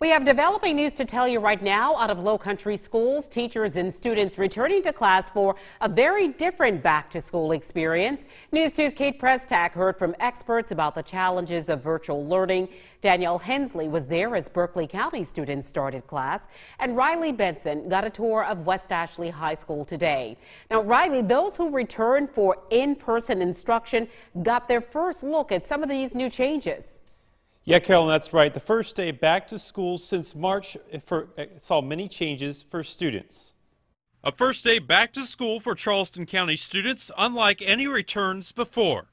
We have developing news to tell you right now out of Low Country schools. Teachers and students returning to class for a very different back to school experience. News 2's Kate Prestak heard from experts about the challenges of virtual learning. Danielle Hensley was there as Berkeley County students started class. And Riley Benson got a tour of West Ashley High School today. Now, Riley, those who returned for in-person instruction got their first look at some of these new changes. Yeah, Carolyn, that's right. The first day back to school since March for, uh, saw many changes for students. A first day back to school for Charleston County students, unlike any returns before.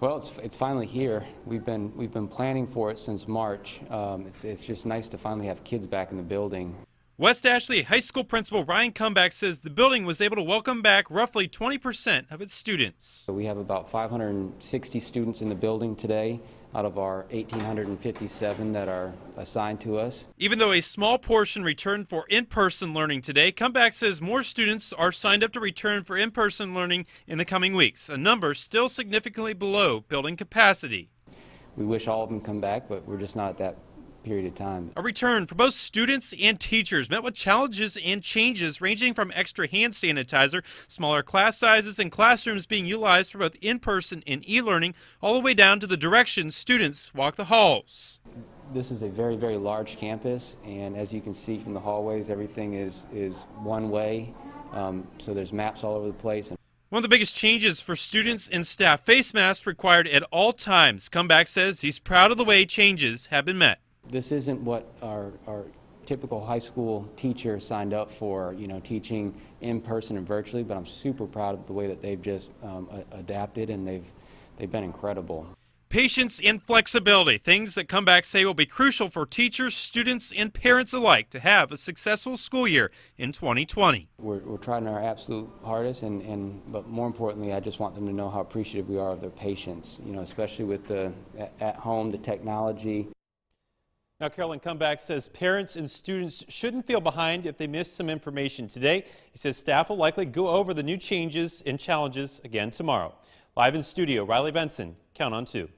Well, it's, it's finally here. We've been, we've been planning for it since March. Um, it's, it's just nice to finally have kids back in the building. West Ashley High School Principal Ryan Cumbee says the building was able to welcome back roughly 20% of its students. So we have about 560 students in the building today out of our 1,857 that are assigned to us. Even though a small portion returned for in-person learning today, Cumbee says more students are signed up to return for in-person learning in the coming weeks, a number still significantly below building capacity. We wish all of them come back, but we're just not at that period of time. A return for both students and teachers met with challenges and changes ranging from extra hand sanitizer, smaller class sizes, and classrooms being utilized for both in-person and e-learning, all the way down to the direction students walk the halls. This is a very, very large campus, and as you can see from the hallways, everything is, is one way, um, so there's maps all over the place. One of the biggest changes for students and staff, face masks required at all times. Cumbee says he's proud of the way changes have been met this isn't what our, our typical high school teacher signed up for, you know, teaching in person and virtually, but I'm super proud of the way that they've just um, adapted and they've, they've been incredible. Patience and flexibility, things that Cumbee say will be crucial for teachers, students, and parents alike to have a successful school year in 2020. We're, we're trying our absolute hardest, and, and but more importantly, I just want them to know how appreciative we are of their patience, you know, especially with the at home, the technology. Now, Carolyn Cumbee says parents and students shouldn't feel behind if they missed some information today. He says staff will likely go over the new changes and challenges again tomorrow. Live in studio, Riley Benson, Count on 2.